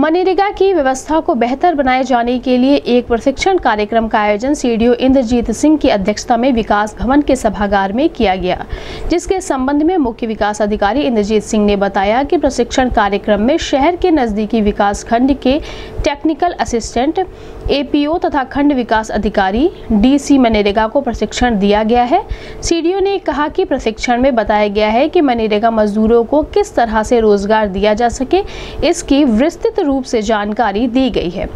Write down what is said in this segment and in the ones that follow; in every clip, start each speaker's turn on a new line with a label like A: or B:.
A: मनरेगा की व्यवस्था को बेहतर बनाए जाने के लिए एक प्रशिक्षण कार्यक्रम का आयोजन सीडीओ इंद्रजीत सिंह की अध्यक्षता में विकास भवन के सभागार में किया गया, जिसके संबंध में मुख्य विकास अधिकारी इंद्रजीत सिंह ने बताया कि प्रशिक्षण कार्यक्रम में शहर के नजदीकी विकास खंड के टेक्निकल असिस्टेंट, एपीओ तथा खंड विकास अधिकारी डीसी मनरेगा को प्रशिक्षण दिया गया है। सीडीओ ने कहा कि प्रशिक्षण में बताया गया है कि मनरेगा मजदूरों को किस तरह से रोज़गार दिया जा सके, इसकी विस्तृत रूप से जानकारी दी गई है।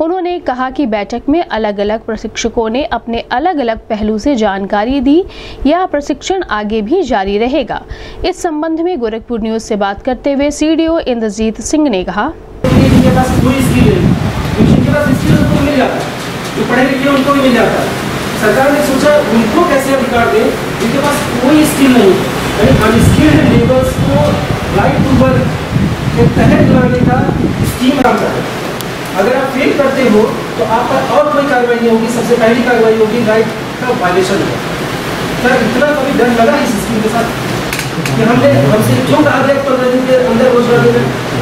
A: उन्होंने कहा कि बैठक में अलग अलग प्रशिक्षकों ने अपने अलग अलग पहलू से जानकारी दी यह प्रशिक्षण आगे भी जारी रहेगा। इस संबंध में गोरखपुर न्यूज़ से बात करते हुए सीडीओ इंद्रजीत सिंह ने कहा
B: सरकार ने सोचा उनको कैसे अधिकार दें जिनके पास कोई स्किल नहीं है। अनस्किल्ड लेबर्स को राइट टू वर्क के तहत लाने का स्कीम आता है अगर आप फेल करते हो तो आप पर और कोई कार्रवाई नहीं होगी। सबसे पहली कार्रवाई होगी राइट का वायलेशन है सर, इतना कभी डर लगा इस स्कीम के साथ? कि हमने, हमसे जो कहा गया पंद्रह दिन के अंदर रोज़गार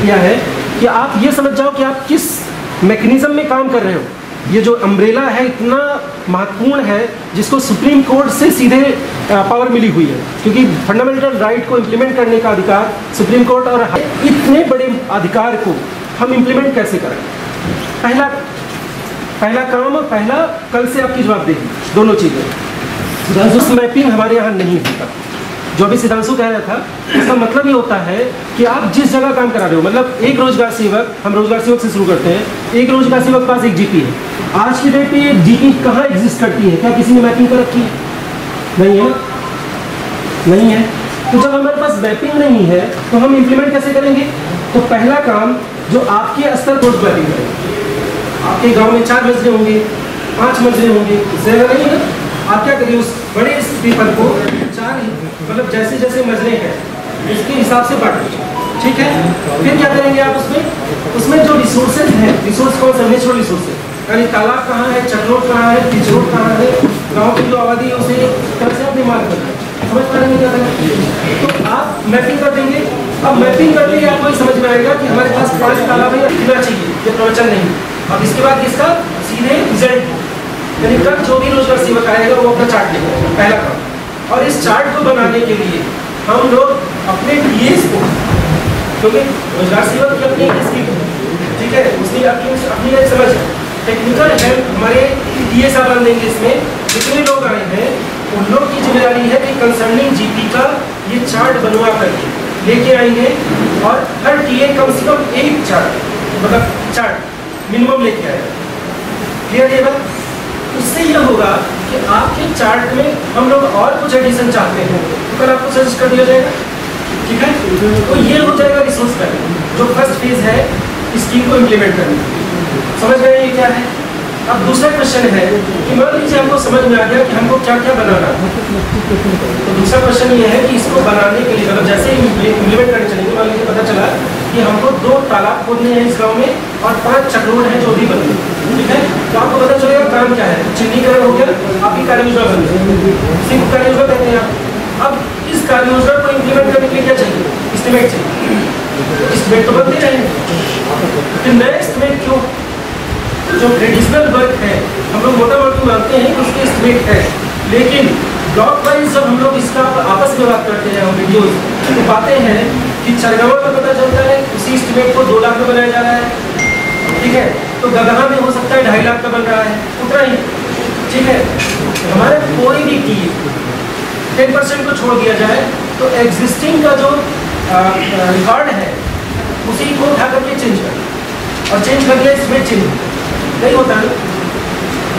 B: दिया है कि आप ये समझ जाओ कि आप किस मैकेनिज्म में काम कर रहे हो। ये जो अम्ब्रेला है, इतना महत्वपूर्ण है, जिसको सुप्रीम कोर्ट से सीधे पावर मिली हुई है। क्योंकि फंडामेंटल राइट को इम्प्लीमेंट करने का अधिकार सुप्रीम कोर्ट और इतने बड़े अधिकार को हम इम्प्लीमेंट कैसे करें? पहला पहला काम और पहला, कल से आपकी जवाबदेही, दोनों चीज़ें। सिद्धांशु मैपिंग हमारे यहाँ नहीं होता। जो अभी सिद्धांशु कह रहा था इसका मतलब ये होता है कि आप जिस जगह काम करा रहे हो मतलब एक रोज़गार सेवक, हम रोज़गार सेवक से शुरू करते हैं, एक रोज़गार सेवक पास एक जीपी है। आज की डेट पे जीपी कहाँ एग्जिस्ट करती है? क्या किसी ने मैपिंग कर रखी है? नहीं है। नहीं है। तो जब हमारे पास मैपिंग नहीं है तो हम इम्प्लीमेंट कैसे करेंगे? तो पहला काम जो आपके स्तर पर मैपिंग आपके गाँव में चार मजले होंगे, पाँच मजले होंगे ज़्यादा नहीं है। आप क्या करिए, उस बड़े पेपर को चार मतलब जैसे जैसे मजले हैं, उसके हिसाब से बांट ठीक है? फिर क्या करेंगे आप उसमें? उसमें जो रिसोर्सेज हैं रिसोर्स कौन सा नेचुरल रिसोर्सेज यानी तालाब कहाँ है चटरोट कहाँ है पिच रोड कहाँ है, गाँव की जो आबादी है उसे कैसे आप निर्माण करना है। समझ पा रहे हैं तो आप मैपिंग कर देंगे। अब मैपिंग करके आपको समझ में आएगा कि हमारे पास पाँच तालाब है कितना चाहिए ये प्रवचन नहीं अब इसके बाद इसका सीधे रिज़ल्ट यानी कल जो भी रोज़गार सेवक आएगा, वो अपना चार्ट लेगा पहला काम। और इस चार्ट को बनाने के लिए हम लोग अपने पीएस को, क्योंकि रोज़गार सेवक की अपनी है, ठीक है? उसकी अपनी अपनी समझ है। टेक्निकल हेल्प हमारे पीएस बन देंगे इसमें जितने लोग आए हैं, उन लोग की ज़िम्मेदारी है कि कंसर्निंग जीपी का ये चार्ट बनवा करके लेके आएँगे और हर टीए कम से कम एक चार्ट मतलब चार्ट मिनिमम लेके आएगा क्लियर ये बात? उससे यह होगा कि आपके चार्ट में हम लोग और कुछ एडिशन चाहते हैं। तो कल आपको सजेस्ट कर दिया जाएगा। ठीक है? तो ये हो जाएगा रिसोर्स प्लानिंग जो फ़र्स्ट फ़ेज़ है स्कीम को इम्प्लीमेंट करने समझ गए ये क्या है? अब दूसरा क्वेश्चन है कि मान लीजिए हमको समझ में आ गया कि हमको क्या क्या बनाना तो दूसरा क्वेश्चन ये है कि इसको बनाने के लिए मतलब जैसे इम्प्लीमेंट करने चलेंगे, मान लीजिए पता चला कि हमको दो तालाब खोदने हैं इस गाँव में और पाँच चक्रोड है जो भी बनने ठीक है? तो आपको पता चलेगा काम क्या है? चिन्हीकरण हो गया, आपकी कार्य योजना बन सिर्फ़ कार्य योजना कहते हैं आप। अब इस कार्य योजना को इम्प्लीमेंट करने के लिए क्या चाहिए? इस्टीमेट चाहिए। इस्टीमेट तो बनते रहेंगे। फिर नए इस्टीमेट क्यों? जो ट्रेडिशनल वर्क है, हम लोग मोटा मोटी मानते हैं कि उसके इस्टीमेट है। लेकिन ब्लॉक वाइज जब हम लोग इसका आपस में बात करते हैं वीडियोज़ तो पाते हैं कि चरगावा में पता चलता है, उसी इस्टीमेट को दो लाख में बनाया जा रहा है। ठीक है? तो गगहा में हो सकता है ढाई लाख का बन रहा है। उतना ही। ठीक है? हमारे कोई भी चीज़ टेन परसेंट को छोड़ दिया जाए तो एग्जिस्टिंग का जो रिकॉर्ड है, उसी को उठा करके चेंज कर। और चेंज करके इसमें चेंज नहीं होता है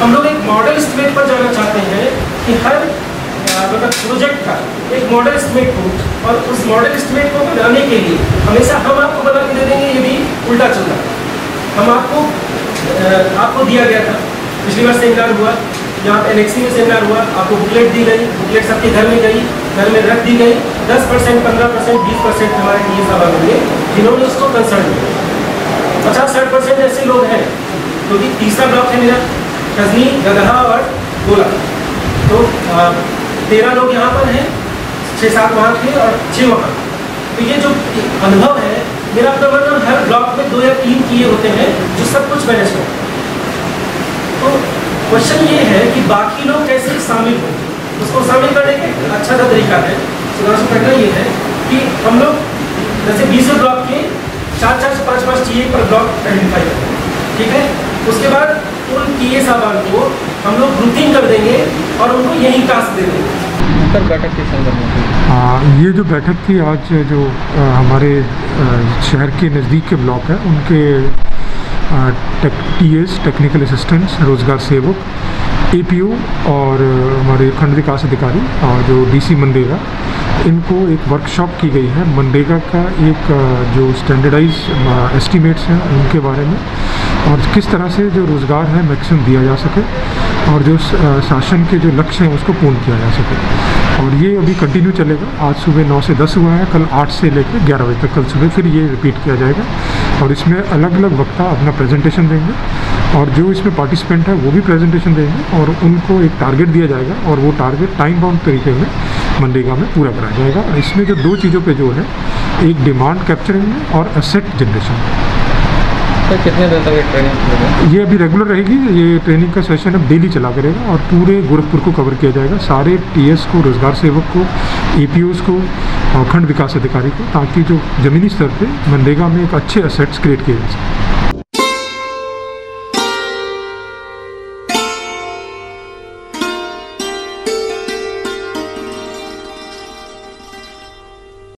B: हम लोग एक मॉडल स्टेट पर जाना चाहते हैं कि हर मतलब प्रोजेक्ट का एक मॉडल स्टेट हो और उस मॉडल स्टेट को बनाने के लिए हमेशा हम आपको बना के दे देंगे, ये भी उल्टा चल रहा हम आपको आपको दिया गया था। पिछली बार सेमिनार हुआ। यहाँ पे एनएक्सी में सेमिनार हुआ, आपको बुकलेट दी गई बुकलेट सबके घर में गई, घर में रख दी गई। दस परसेंट, पंद्रह परसेंट, बीस परसेंट हमारे टी सब आएँगे जिन्होंने उसको कंसर्न किया। पचास साठ परसेंट ऐसे लोग हैं क्योंकि तो तीसरा ब्लॉक है मेरा, कजनी गगहा और गोला तो तेरह लोग यहाँ पर हैं, छः सात वहाँ थे और छः वहाँ। तो ये जो अनुभव है, मेरा मतलब हर ब्लॉक में दो या तीन किए होते हैं, जो सब कुछ मैनेज करते हैं। तो क्वेश्चन ये है कि बाकी लोग कैसे शामिल हों? उसको शामिल करने का अच्छा सा तरीका है। सुधार से करना ये है कि हम लोग जैसे बीस ब्लॉक के चार चार से पाँच पाँच टी पर ब्लॉक आइडेंटिफाई करते हैं ठीक है? उसके बाद उन टी ए साहबान को हम लोग ग्रुपिंग कर देंगे और उनको यही टास्क दे देंगे।
C: सर बैठक के संदर्भ में
D: हाँ ये जो बैठक थी आज जो अ, हमारे शहर के नज़दीक के ब्लॉक है उनके टी एस टेक्निकल असिस्टेंट्स रोज़गार सेवक ए पी ओ और हमारे खंड विकास अधिकारी और जो डी सी मनरेगा इनको एक वर्कशॉप की गई है। मनरेगा का एक जो स्टैंडर्डाइज एस्टिमेट्स हैं उनके बारे में और किस तरह से जो रोज़गार है मैक्सिमम दिया जा सके। और जो शासन के जो लक्ष्य हैं, उसको पूर्ण किया जा सके। और ये अभी कंटिन्यू चलेगा। आज सुबह नौ से दस हुआ है, कल आठ से लेकर ग्यारह बजे तक कल सुबह फिर ये रिपीट किया जाएगा। और इसमें अलग अलग वक्ता अपना प्रेजेंटेशन देंगे। और जो इसमें पार्टिसिपेंट है, वो भी प्रेजेंटेशन देंगे और उनको एक टारगेट दिया जाएगा और वो टारगेट टाइम बाउंड तरीके में मनरेगा में पूरा कराया जाएगा। इसमें जो दो चीज़ों पर जो है, एक डिमांड कैप्चरिंग और असेट जनरेशन
C: सर, कितने तक ट्रेनिंग
D: ये अभी रेगुलर रहेगी। ये ट्रेनिंग का सेशन अब डेली चला करेगा और पूरे गोरखपुर को कवर किया जाएगा। सारे टीएस को, रोज़गार सेवक को ए को और खंड विकास अधिकारी को, ताकि जो ज़मीनी स्तर पर मनरेगा में एक अच्छे असेट्स क्रिएट किए जा सकें।